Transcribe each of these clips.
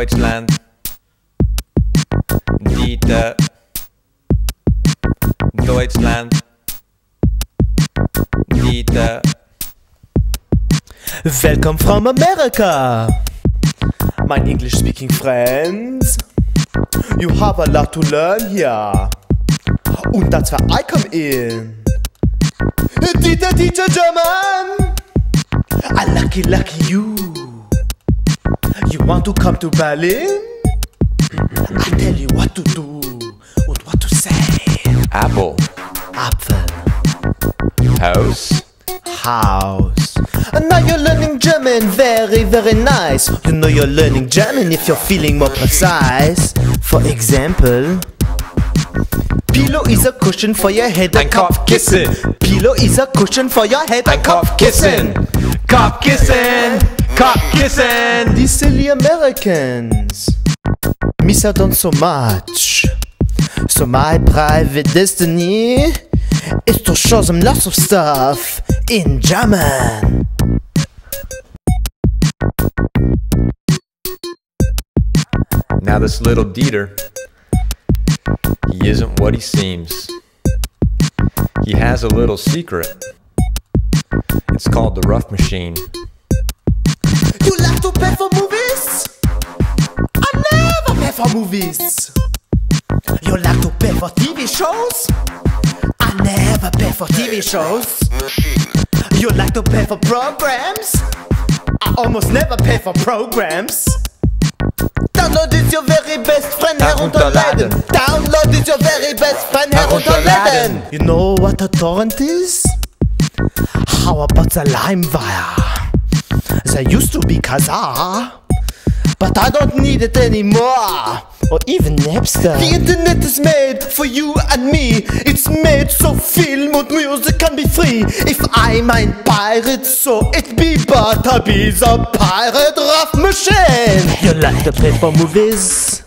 Deutschland. Dieter. Deutschland. Dieter. Welcome from America, my English speaking friends. You have a lot to learn here. Und that's where I come in. Dieter, teacher German. I lucky, lucky you. You want to come to Berlin? I tell you what to do and what to say. Apple. Apfel. House. house. And now you're learning German, very, very nice. You know you're learning German if you're feeling more precise. For example, Pillow is a cushion for your head. Ein Kopfkissen. Pillow is a cushion for your head. Ein Kopfkissen. Kopfkissen. Kopfkissen. These silly Americans miss out on so much. So my private destiny is to show them lots of stuff in German. Now this little Dieter, he isn't what he seems. He has a little secret. It's called the rough machine. You like to pay for movies? I never pay for movies. You like to pay for TV shows? I never pay for TV shows. You like to pay for programs? I almost never pay for programs. Download is your very best friend herunterladen. Download is your very best friend herunterladen. You know what a torrent is? How about the LimeWire? There used to be Kazaa, but I don't need it anymore. Or even Napster. The internet is made for you and me. It's made so film and music can be free. If I mind pirates, so it be but I be the pirate rough machine. You like to pay for movies?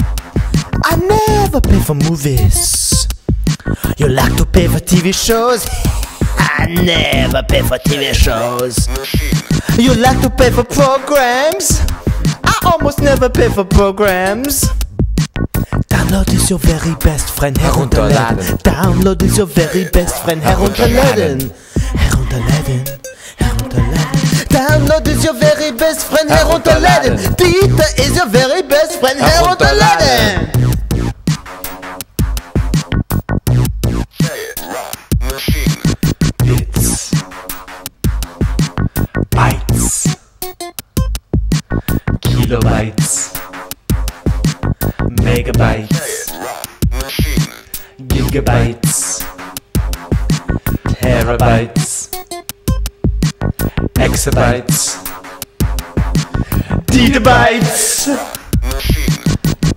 I never pay for movies. You like to pay for TV shows? Never pay for TV shows. You like to pay for programs? I almost never pay for programs. Download is your very best friend herunterladen. Download is your very best friend herunterladen. Herunterladen. Herunterladen. Download is your very best friend herunterladen. Dieter is your very best friend herunterladen. Megabytes. Gigabytes. Terabytes. Exabytes. Dietebytes.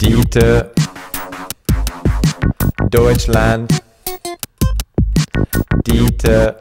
Diete. Deutschland. Diete.